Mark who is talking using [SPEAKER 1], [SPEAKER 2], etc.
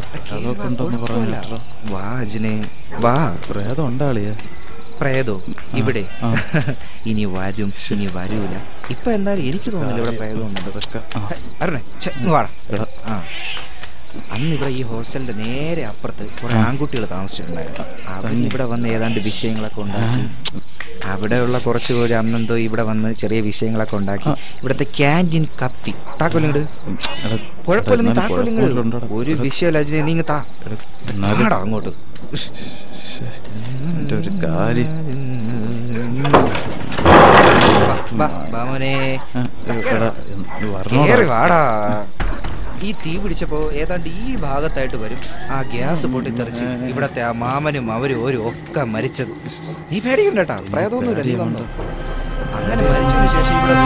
[SPEAKER 1] പ്രേതമൊക്കെ ഉണ്ടെന്ന് പറഞ്ഞു
[SPEAKER 2] വാ അജിനെ. വാ.
[SPEAKER 1] പ്രേതം ഉണ്ടാളിയെ
[SPEAKER 2] പ്രേതോ? ഇവിടെ. ഇനി വരും. ഇനി വരൂല. ഇപ്പൊ എന്തായാലും എനിക്ക് തോന്നുന്നില്ല ഇവിടെ പ്രേതം ഉണ്ടെന്ന്. അരുണേ വാടാ. ആ. അന്ന് ഇവിടെ ഈ ഹോസ്റ്റലിന്റെ നേരെ അപ്പുറത്ത് കുറെ ആൺകുട്ടികൾ താമസിച്ചിട്ടുണ്ടായിരുന്നു. അവർ ഇവിടെ വന്ന് ഏതാണ്ട് വിഷയങ്ങളൊക്കെ ഉണ്ടാക്കി. അവിടെയുള്ള കുറച്ച് പേര് അന്നെന്തോ ഇവിടെ വന്ന് ചെറിയ വിഷയങ്ങളൊക്കെ ഉണ്ടാക്കി. ഇവിടുത്തെ ക്യാന്റീൻ കത്തി. താക്കോലിങ്ങട് കുഴപ്പമില്ല നീ താക്കോലിങ്ങട് ഒരു വിഷയമല്ല അജിനെ നീ ഇങ്ങ് താ. അങ്ങോട്ട്.
[SPEAKER 1] ഒരു കാര്യം.
[SPEAKER 2] വാടാ. ഈ തീ പിടിച്ചപ്പോ ഏതാണ്ട് ഈ ഭാഗത്തായിട്ട് വരും. ആ ഗ്യാസ് പൊട്ടിത്തെറിച്ച് ഇവിടത്തെ ആ മാമനും അവരും ഓരും ഒക്കെ മരിച്ചത്. നീ പേടിക്കണ്ടേട്ടാ പ്രേതമൊന്നുമില്ല. നീ വന്നോ അങ്ങനെ മരിച്ചതിന് ശേഷം ഇവിടെ